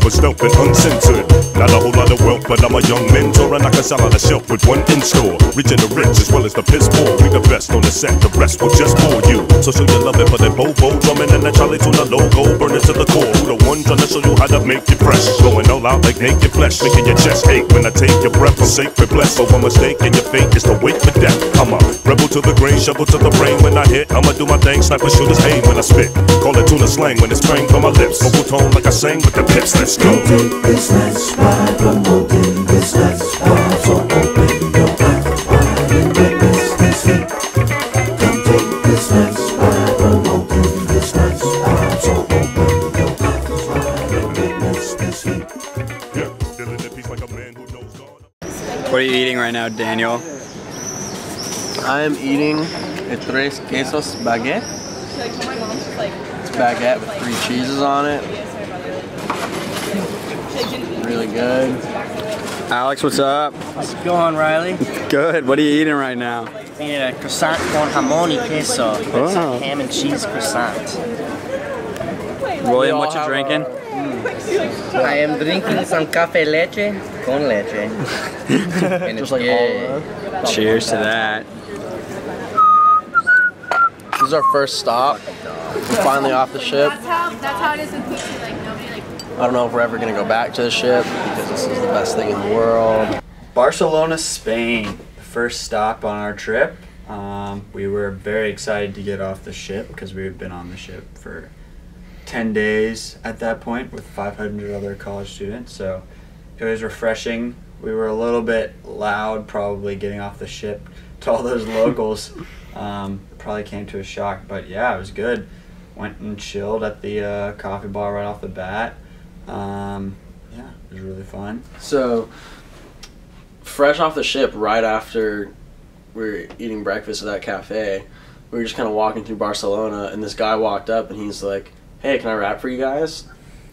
but stealth and uncensored. Not a whole lot of wealth, but I'm a young mentor, and I can sell on the shelf with one in store. Reaching the rich as well as the piss poor. We the best on the set, the rest will just bore you. So show your love it for that bobo drumming and that Charlie Tuna logo, burn it to the core. The one trying to show you how to make it fresh? Going all out like naked flesh, making your chest ache when I take your breath. Sacred blessed, but one mistake and your fate is to wait for death. I'm a rebel to the grain, shovel to the brain when I hit. I'ma do my thing, sniper shooters aim when I spit. Call it tuna slang when it's sprang from my lips. Vocal tone like I sang with the pips. Let's go. Take this nice ride, promoting this nice ride. So open your eyes wide and witness this heat. Come take this nice promoting this nice ride. So open your eyes wide and witness this heat. Yeah, feeling the peace like a man who knows God. What are you eating right now, Daniel? I am eating a tres quesos baguette. It's baguette with three cheeses on it. Really good. Alex, what's up? How's it going, Riley? Good. What are you eating right now? i Eating a croissant con jamón y queso. It's Oh. a ham and cheese croissant. William, what you have drinking? I am drinking some cafe leche con leche. and Just it's like good. all of Cheers to that. This is our first stop. We're finally off the ship. That's how that's how it is in PC. Like I don't know if we're ever gonna go back to the ship because this is the best thing in the world. Barcelona, Spain. The first stop on our trip. Um, we were very excited to get off the ship because we had been on the ship for 10 days at that point with 500 other college students. So it was refreshing. We were a little bit loud, probably getting off the ship to all those locals. Um, probably came to a shock, but yeah, it was good. Went and chilled at the uh, coffee bar right off the bat. Um, yeah, it was really fun. So, fresh off the ship, right after we were eating breakfast at that cafe, we were just kind of walking through Barcelona, and this guy walked up and he's like, "Hey, can I rap for you guys?"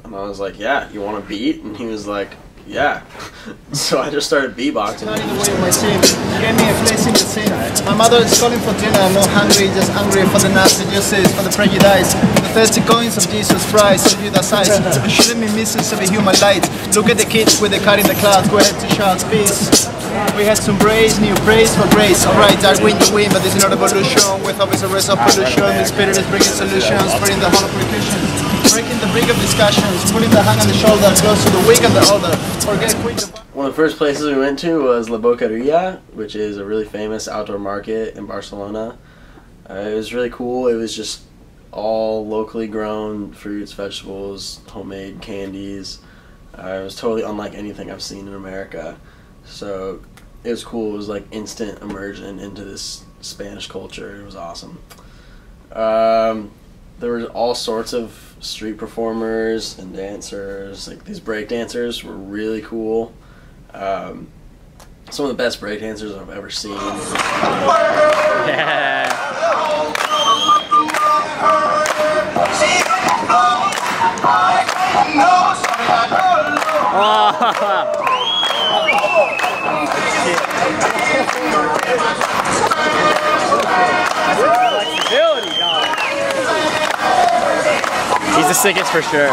And I was like, "Yeah, you want a beat?" And he was like, "Yeah." so I just started beatboxing. Not in the way of my sin. Get me a place in the sin. My mother is calling for dinner. I'm not hungry, just hungry for the nasty juices, for the prejudice. The thirsty coins of Jesus Christ, of Judas eyes. Shouldn't be missing of a human light. Look at the kids with the car in the clouds. Go ahead to shout peace. We had some praise, new praise for grace. Alright, dark wind to win, but this is not evolution. With always a race of pollution. The spirit is bringing solutions, spreading the whole application. Breaking the brink of discussions, putting the hand on the shoulder, close to the weak and the quick One of the first places we went to was La Boqueria, which is a really famous outdoor market in Barcelona. Uh, it was really cool. It was just all locally grown fruits, vegetables, homemade candies. Uh, it was totally unlike anything I've seen in America. So it was cool. It was like instant immersion into this Spanish culture. It was awesome. Um, there were all sorts of street performers and dancers. Like these break dancers were really cool. Um, some of the best break dancers I've ever seen. Yeah. The sickest for sure.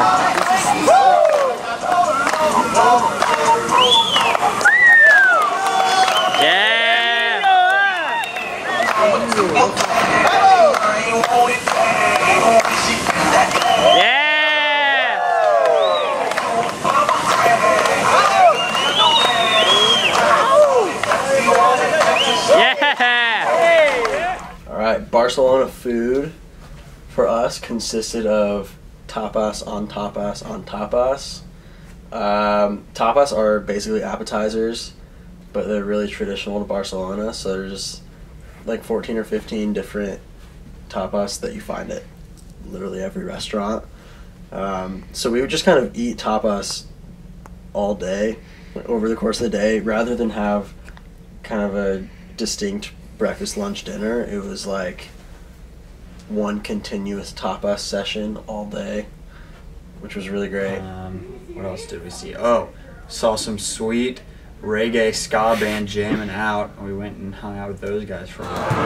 Barcelona food for us consisted of tapas on tapas on tapas. Um, tapas are basically appetizers, but they're really traditional to Barcelona. So they're just like 14 or 15 different tapas that you find at literally every restaurant. Um, so we would just kind of eat tapas all day over the course of the day rather than have kind of a distinct breakfast, lunch, dinner. It was like one continuous tapas session all day, which was really great. Um, what else did we see? Oh, saw some sweet reggae ska band jamming out. We went and hung out with those guys for a while.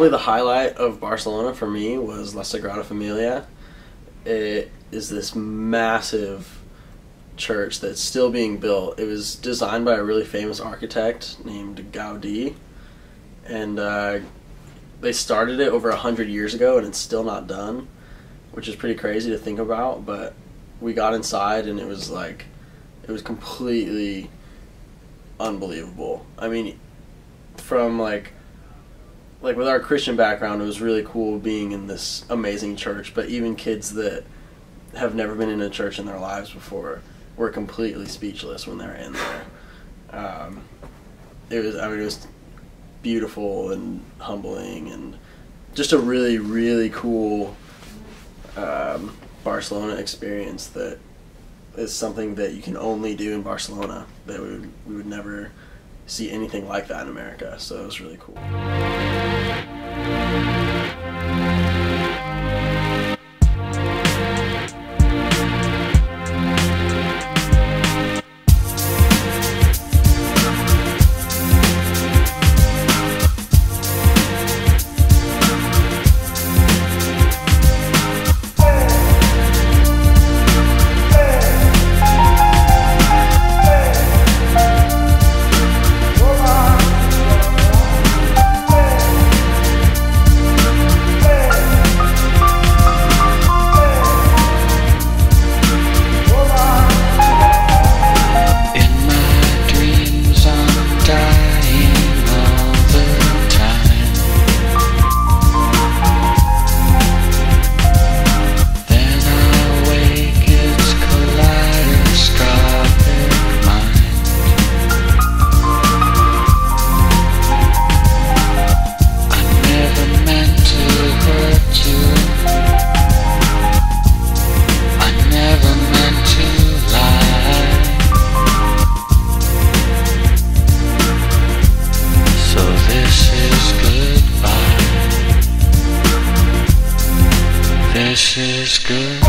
Probably the highlight of Barcelona for me was La Sagrada Familia. It is this massive church that's still being built. It was designed by a really famous architect named Gaudi, and uh, they started it over a hundred years ago, and it's still not done, which is pretty crazy to think about. But we got inside, and it was like, it was completely unbelievable. I mean, from like like with our Christian background, it was really cool being in this amazing church. But even kids that have never been in a church in their lives before were completely speechless when they're in there. Um, it was, I mean, it was beautiful and humbling, and just a really, really cool um, Barcelona experience that is something that you can only do in Barcelona. That we would, we would never see anything like that in America. So it was really cool. This is goodbye.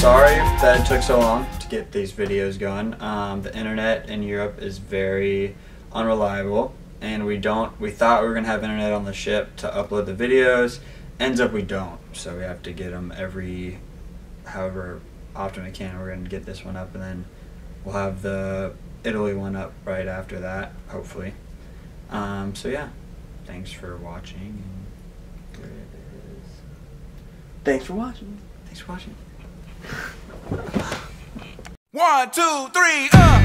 Sorry that it took so long to get these videos going. Um, the internet in Europe is very unreliable, and we don't. We thought we were gonna have internet on the ship to upload the videos. Ends up we don't, so we have to get them every, however often we can. We're gonna get this one up, and then we'll have the Italy one up right after that, hopefully. Um, so yeah, thanks for watching. And here it is. Thanks for watching. Thanks for watching. One, two, three, uh.